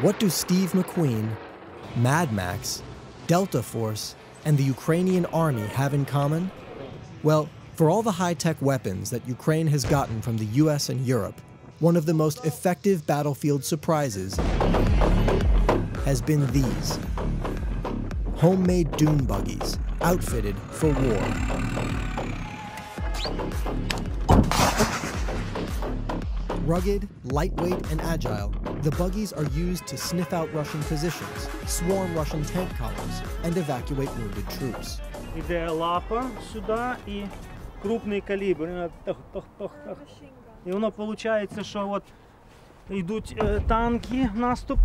What do Steve McQueen, Mad Max, Delta Force, and the Ukrainian army have in common? Well, for all the high tech weapons that Ukraine has gotten from the US and Europe, one of the most effective battlefield surprises has been these homemade dune buggies outfitted for war. Rugged, lightweight, and agile, the buggies are used to sniff out Russian positions, swarm Russian tank columns, and evacuate wounded troops. Іде лапа сюди і крупний калібр. І э, воно виходить, що от йдуть э, танки в наступ,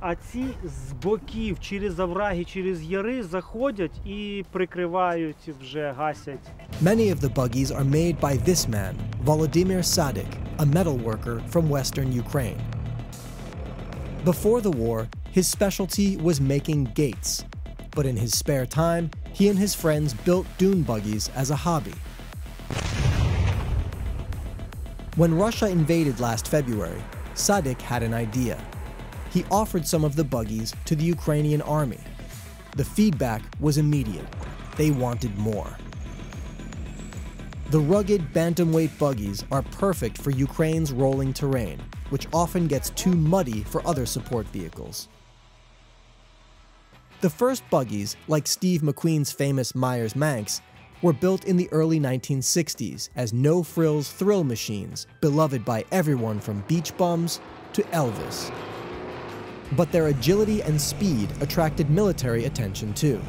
а ці з боків через овраги, через яри заходять і прикривають вже гасять. Many of the buggies are made by this man, Volodymyr Sadyk, a metal worker from western Ukraine. Before the war, his specialty was making gates, but in his spare time, he and his friends built dune buggies as a hobby. When Russia invaded last February, Sadyk had an idea. He offered some of the buggies to the Ukrainian army. The feedback was immediate. They wanted more. The rugged bantamweight buggies are perfect for Ukraine's rolling terrain, which often gets too muddy for other support vehicles. The first buggies, like Steve McQueen's famous Meyers Manx, were built in the early 1960s as no frills thrill machines, beloved by everyone from beach bums to Elvis. But their agility and speed attracted military attention too.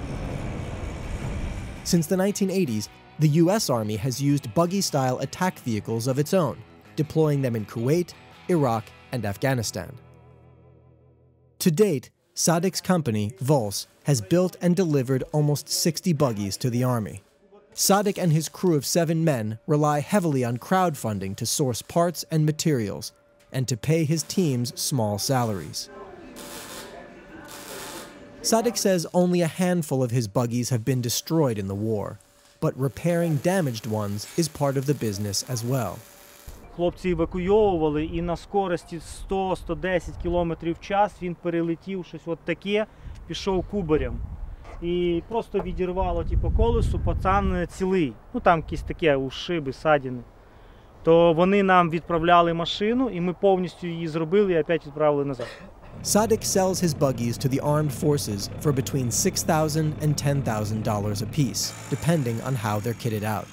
Since the 1980s, the US Army has used buggy style attack vehicles of its own, deploying them in Kuwait, Iraq, and Afghanistan. To date, Sadyk's company, Vols, has built and delivered almost 60 buggies to the Army. Sadik and his crew of seven men rely heavily on crowdfunding to source parts and materials and to pay his teams small salaries. Sadyk says only a handful of his buggies have been destroyed in the war, but repairing damaged ones is part of the business as well. Хлопці евакуйовували, і на скорості 100-110 км в час він перелетів щось от таке, пішов кубарем. І просто відірвало типу, колесо, пацан цілий. Ну там якісь таке ушиби, садіни. То вони нам відправляли машину, і ми повністю її зробили і опять відправили назад. Sadyk sells his buggies to the armed forces for between $6,000 and $10,000 apiece, depending on how they're kitted out.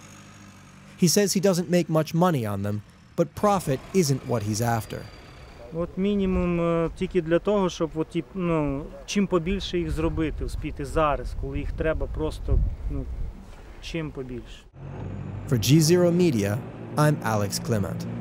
He says he doesn't make much money on them, but profit isn't what he's after. От мінімум тільки для того, щоб ну, чим побільше їх зробити, успіти зараз, коли їх треба просто ну, чим побільше. For GZERO Media, I'm Alex Kliment.